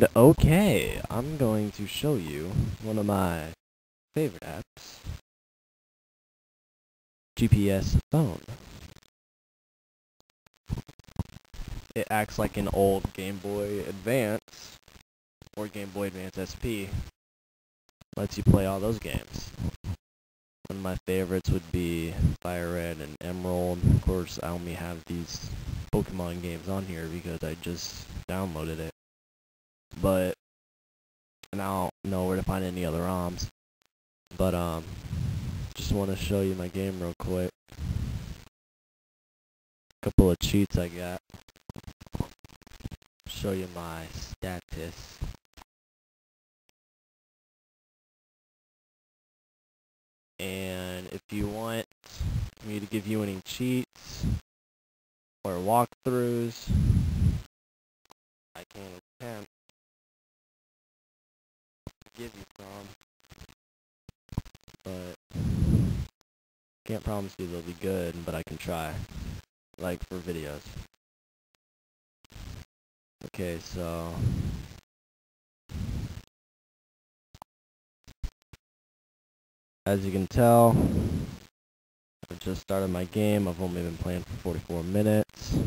And okay, I'm going to show you one of my favorite apps. GPS phone. It acts like an old Game Boy Advance or Game Boy Advance SP. Lets you play all those games. One of my favorites would be Fire Red and Emerald. Of course, I only have these Pokemon games on here because I just downloaded it. But and I don't know where to find any other ROMs. But um just want to show you my game real quick. Couple of cheats I got. Show you my status. And if you want me to give you any cheats or walkthroughs, I can give you some. But can't promise you they'll be good, but I can try. Like for videos. Okay, so as you can tell, I've just started my game. I've only been playing for 44 minutes.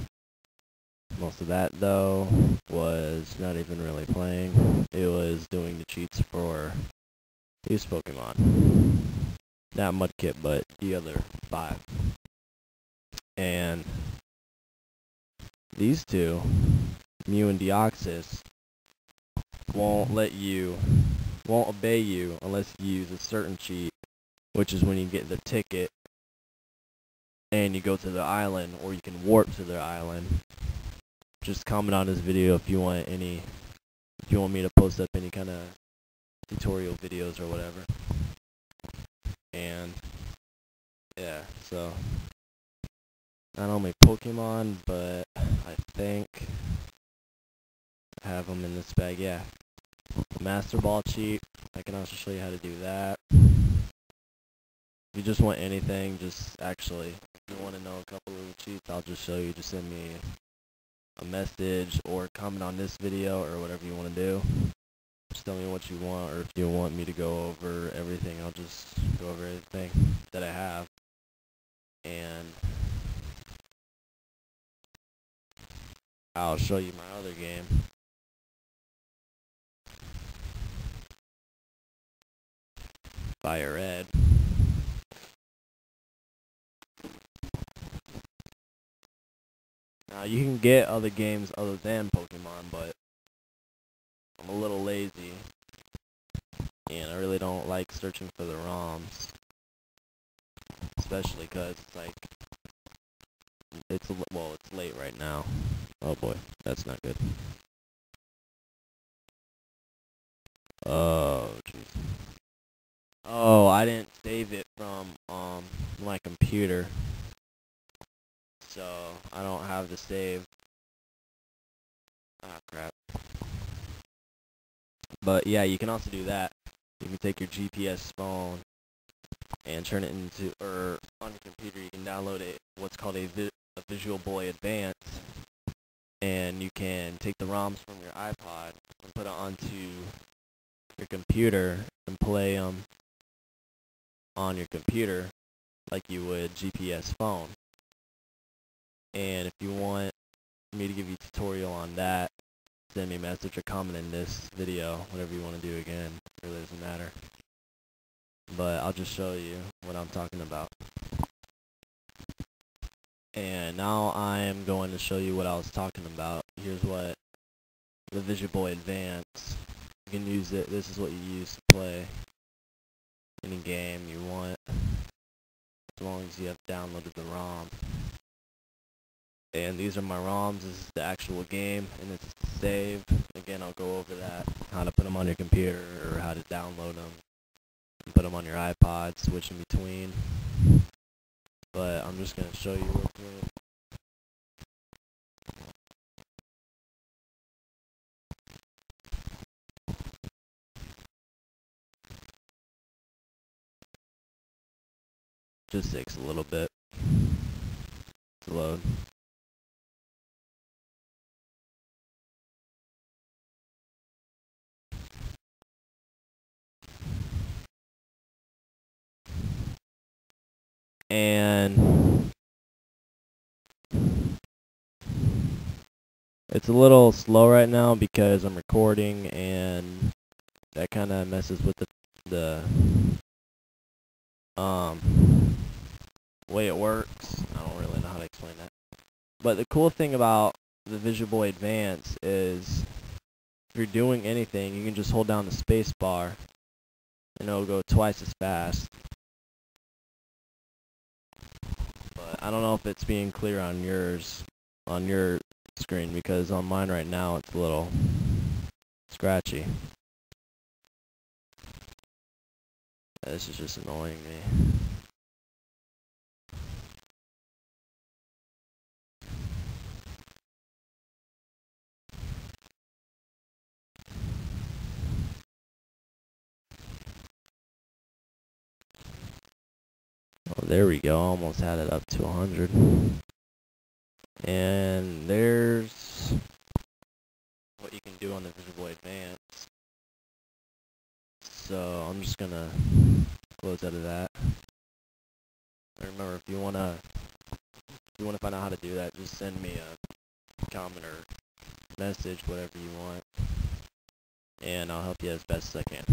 Most of that, though, was not even really playing. It was doing the cheats for these Pokemon. Not Mudkip, but the other five. And these two, Mew and Deoxys, won't let you, won't obey you unless you use a certain cheat, which is when you get the ticket and you go to the island or you can warp to their island. Just comment on this video if you want any, if you want me to post up any kind of tutorial videos or whatever. And yeah, so not only Pokemon, but I think I have them in this bag. Yeah, Master Ball cheat. I can also show you how to do that. If you just want anything, just actually, if you want to know a couple of cheats, I'll just show you. Just send me a message or comment on this video or whatever you want to do. Just tell me what you want, or if you want me to go over everything, I'll just go over everything that I have. And I'll show you my other game. Fire Red. Now you can get other games other than Pokemon, but I'm a little lazy. And I really don't like searching for the ROMs. Especially because it's like, it's, a, well, it's late right now. Oh boy, that's not good. Oh, jeez. Oh, I didn't save it from um my computer. So, I don't have the save. Ah, crap. But yeah, you can also do that. You can take your gpSPhone and turn it into, or on your computer, you can download a what's called a, vi a Visual Boy Advance, and you can take the ROMs from your iPod and put it onto your computer and play them on your computer like you would gpSPhone. And if you want me to give you a tutorial on that, send me a message or comment in this video, whatever you want to do again. It really doesn't matter. But I'll just show you what I'm talking about. And now I am going to show you what I was talking about. Here's what the Visual Boy Advance. You can use it. This is what you use to play any game you want. As long as you have downloaded the ROM. And these are my ROMs. This is the actual game, and it's saved. Again, I'll go over that, how to put them on your computer, or how to download them, put them on your iPod, switch in between. But I'm just going to show you real quick. Just takes a little bit to load. And it's a little slow right now because I'm recording and that kind of messes with the the um way it works. I don't really know how to explain that. But the cool thing about the Visual Boy Advance is if you're doing anything, you can just hold down the space bar and it'll go twice as fast. But I don't know if it's being clear on yours, on your screen, because on mine right now it's a little scratchy. This is just annoying me. Oh, there we go. Almost had it up to 100. And there's what you can do on the Boy Advance. So I'm just gonna close out of that. And remember, if you wanna, if you wanna find out how to do that, just send me a comment or message, whatever you want, and I'll help you as best as I can.